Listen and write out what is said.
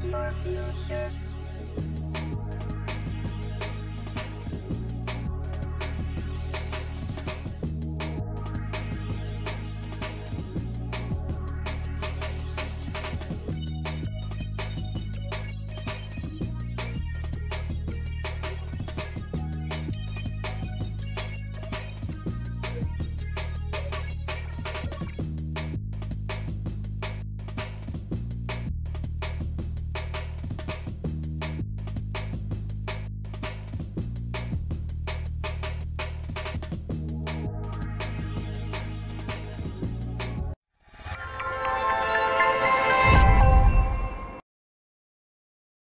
towards our future.